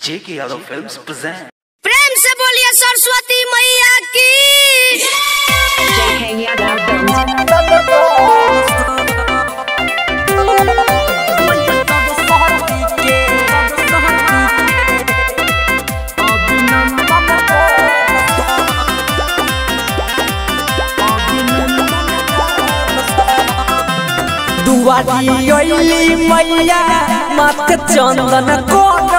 J.K. Yadav Films present. प्रेम से बोलिए सरस्वती मैया की Films. दुआरी मैया माथ चंदन कोरस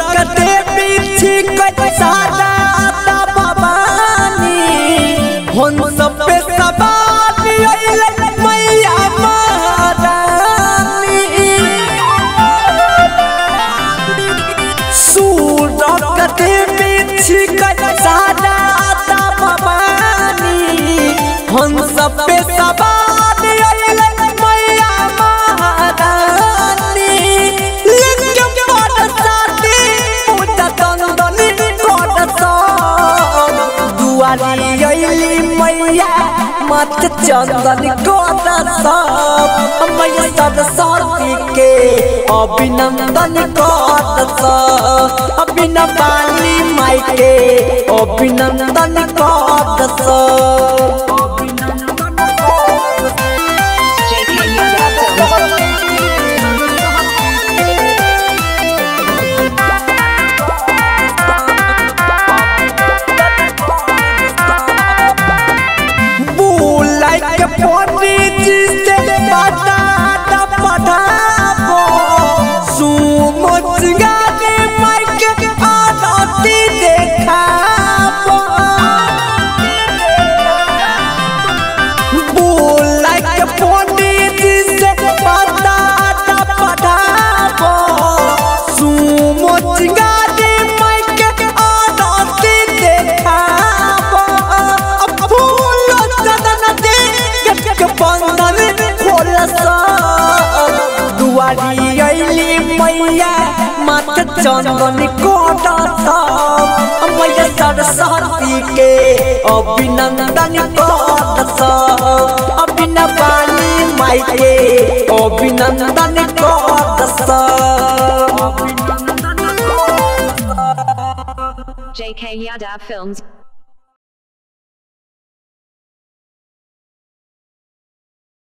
कते पीछे कट सादा बाबानी। हम सब पे सवारी मत चंदन मैया सरस्वती के अभिनंदन अभिन पाली माई के अभिनंदन करसा अइली मैया माथ चंदन कोटसा मैया सरस्वती के अभिनंदन करसा अभिन पानी माई के अभिनंदन अभिनंदन JK Yadav Films.